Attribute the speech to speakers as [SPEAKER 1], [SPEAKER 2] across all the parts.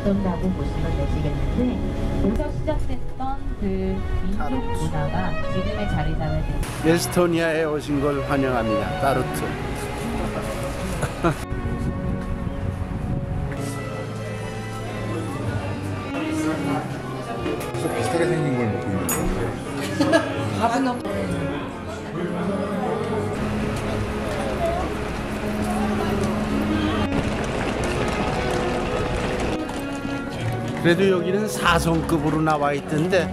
[SPEAKER 1] 있었다고 보시면 되시겠는데 여기서 시작됐던 그 민족 문화가 지금의 자리 잡게 된
[SPEAKER 2] 에스토니아에 오신 걸 환영합니다. 따르트.
[SPEAKER 3] 꼭 비슷하게 생긴 걸 먹고 있는 거.
[SPEAKER 2] 그래도 여기는 4성급으로 나와 있던데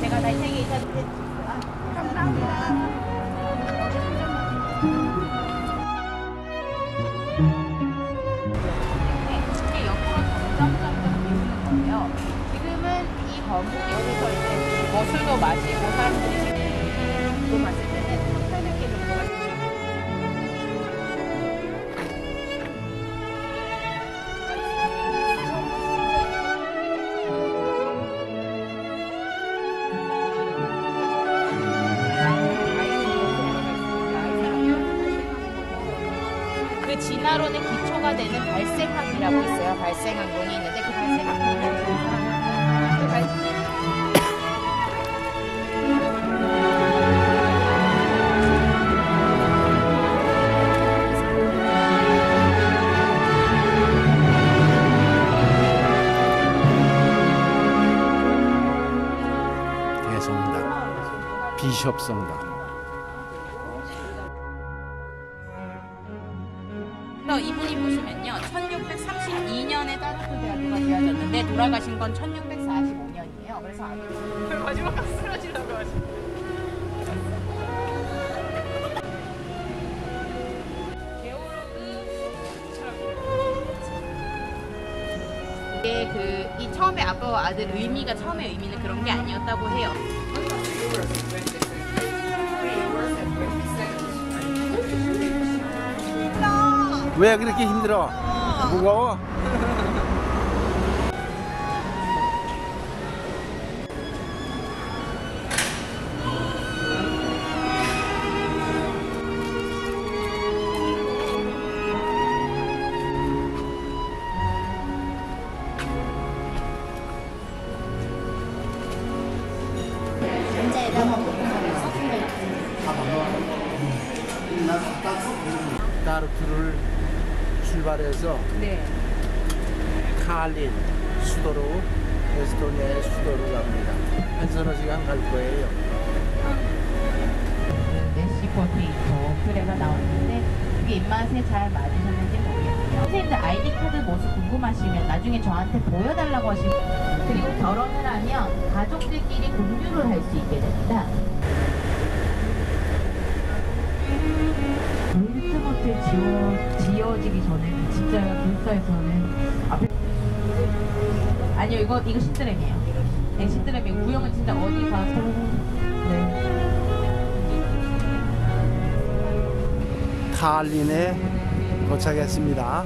[SPEAKER 1] 제가 점점 비우는 거예요. 지금은 이 건물 여기서 이제 뭐 술도 마시고 사람들이 또때 발생학론이 있는데 그 발생학론을 그 발-
[SPEAKER 2] 대성당, 비숍 성당.
[SPEAKER 1] 그래서 이분이 보시면요. 1632년에 따르트 대학교가 되어졌는데 돌아가신 건 1645년이에요. 그래서 마지막 쓰러지려고 하시고. 이게 그, 이 처음에 아빠와 아들 의미가 처음에 의미는 그런 게 아니었다고 해요.
[SPEAKER 2] 왜 그렇게 힘들어? 무거워? 타르투를 출발해서
[SPEAKER 1] 네.
[SPEAKER 2] 칼린 수도로 에스토니아의 수도로 갑니다. 한 서너 시간 갈 거예요.
[SPEAKER 1] mashed potato 퓌레가 나왔는데 그게 입맛에 잘 맞으셨는지 모르겠고요. 선생님들 ID card 모습 궁금하시면 나중에 저한테 보여달라고 하시면 그리고 결혼을 하면 가족들끼리 공유를 할 수 있게 됩니다. 힐트모텔 지어, 지어지기 전에는 진짜 기숙사에서는 앞에 아니요 이거 이거 신드램이에요. 네 신드램이에요. 구형은 진짜 어디 가서 네.
[SPEAKER 2] 탈린에 도착했습니다.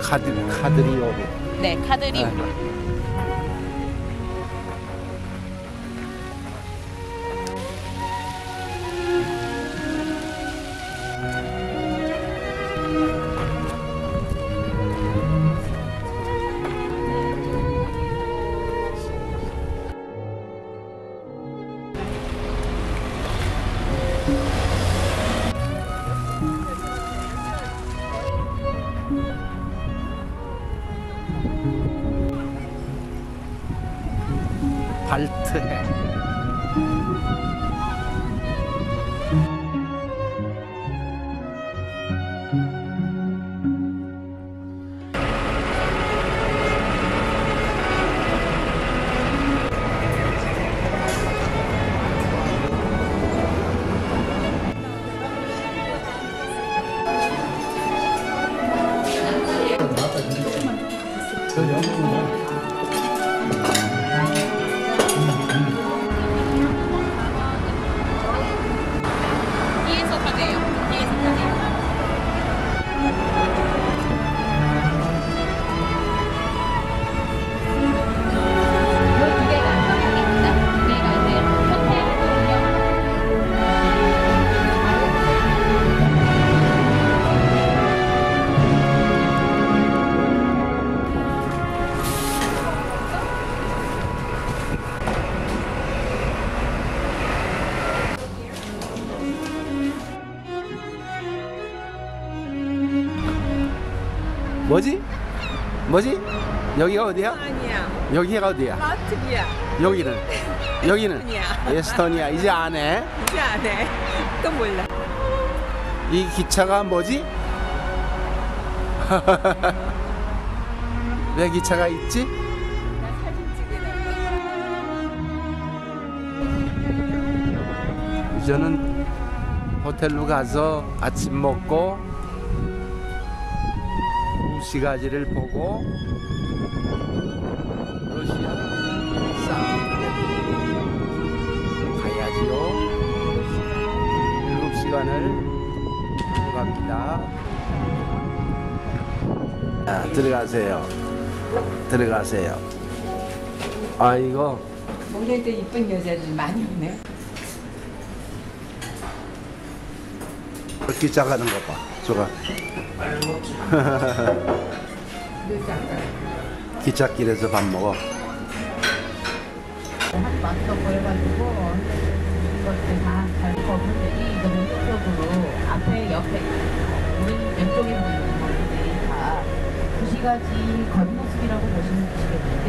[SPEAKER 2] 카드 카드리오로.
[SPEAKER 1] 네, 카드리
[SPEAKER 2] 네. Vamos lá. 뭐지? 여기가 어디야?
[SPEAKER 4] 아니야.
[SPEAKER 2] 여기가 어디야?
[SPEAKER 4] 라트비아.
[SPEAKER 2] 여기는 여기는
[SPEAKER 4] 에스토니아.
[SPEAKER 2] 에스토니아 이제 안 해.
[SPEAKER 4] 이제 안 해. 또 몰라.
[SPEAKER 2] 이 기차가 뭐지? 왜 기차가 있지? 이제는 호텔로 가서 아침 먹고 우 시가지를 보고 러시아 사우디에 가야지요. 7시간을 갑니다. 자, 들어가세요. 들어가세요. 아 이거
[SPEAKER 4] 오늘도 이쁜 여자들 많이 오네.
[SPEAKER 2] 기차 가는 거 봐. 저가. 기찻길에서 밥 먹어.
[SPEAKER 1] 한 많다고 해가지고 이것들 다잘 거분들이 이제 본격적으로 앞에 옆에 우리 왼쪽에 보이는 거들이 다 구시가지 겉모습이라고 보시면 되시겠는데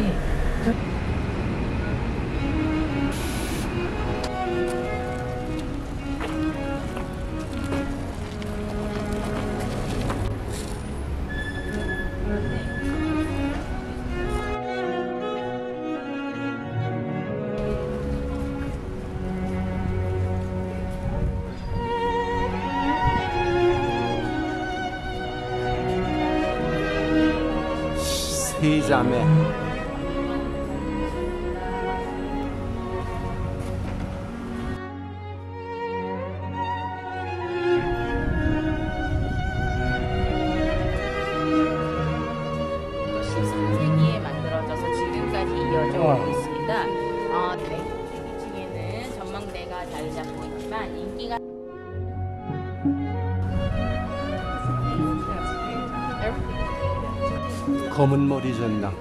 [SPEAKER 1] 또 13세기에 만들어져서 지금까지 이어져 오고 있습니다. 어, 네. 2층에는 전망대가 자리 잡고 있지만 인기가
[SPEAKER 2] 검은 머리 전당.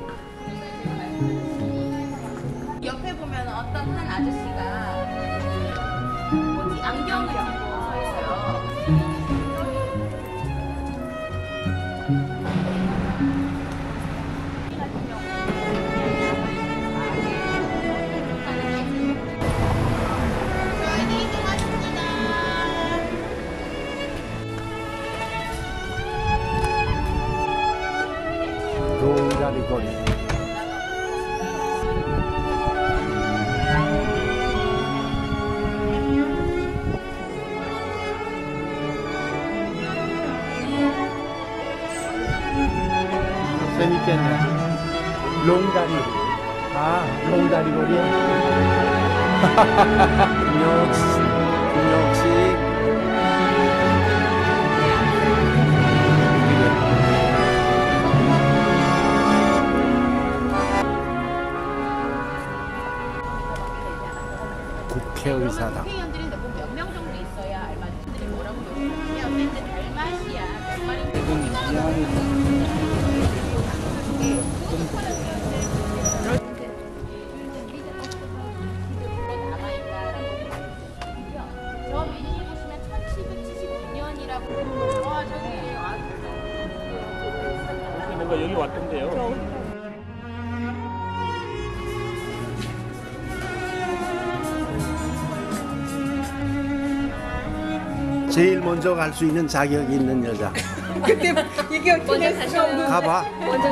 [SPEAKER 2] 거리. 재밌겠네. 롱다리. 아, 롱다리 거리
[SPEAKER 5] 내가 여기 왔던데요.
[SPEAKER 2] 제일 먼저 갈 수 있는 자격이 있는 여자.
[SPEAKER 4] 근데 이게 어떻게 됐어?
[SPEAKER 2] 가봐.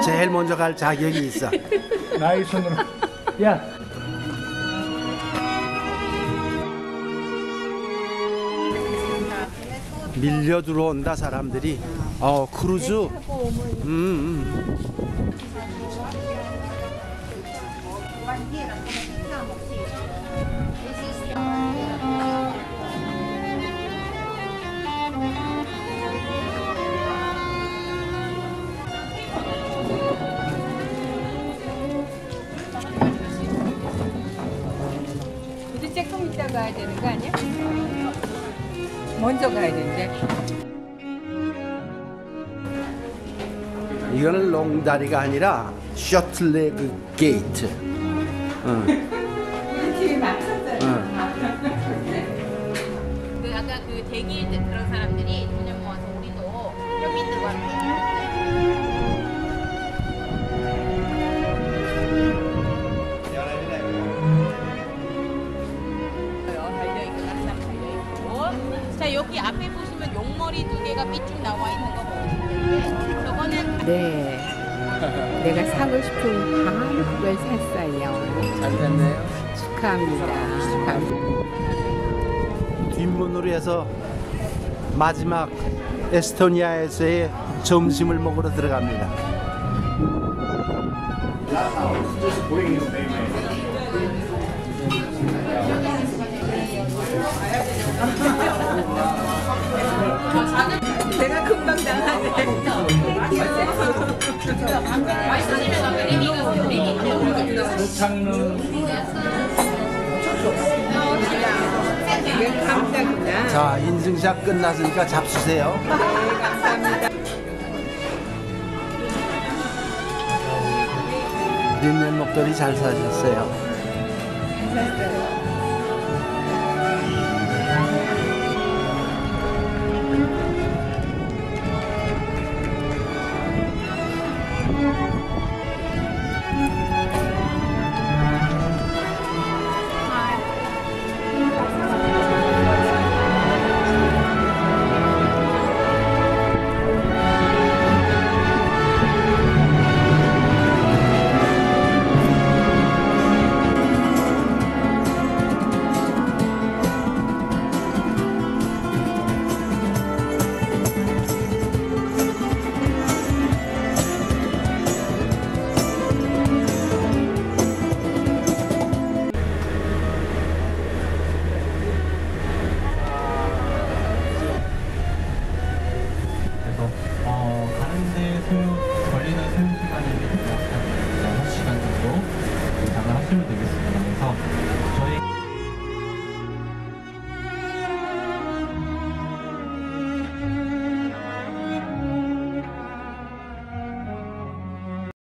[SPEAKER 2] 제일 먼저 갈 자격이 있어.
[SPEAKER 5] 나이 손으로. 야,
[SPEAKER 2] 밀려 들어온다 사람들이. 어 크루즈. 음, 음.
[SPEAKER 4] 되는 거 아니야? 먼저 가야 되는데.
[SPEAKER 2] 이거는 롱다리가 아니라 셔틀레그 게이트. 응.
[SPEAKER 1] 그 아까 그 대기일 때 그런 사람들이 돈을 모아서 우리도 좀 있는 거 같아. 밑줄 나와 있는 거 보이시는데 저거는
[SPEAKER 4] 네. 내가 사고 싶은 바로 그걸 샀어요.
[SPEAKER 2] 잘 됐네요.
[SPEAKER 4] 축하합니다.
[SPEAKER 2] 뒷문으로 해서 마지막 에스토니아에서의 점심을 먹으러 들어갑니다.
[SPEAKER 4] 이게 감자구나.
[SPEAKER 2] 자, 인증샷 끝났으니까 잡수세요.
[SPEAKER 4] 감사합니다.
[SPEAKER 2] 린넨 목도리 잘 사셨어요.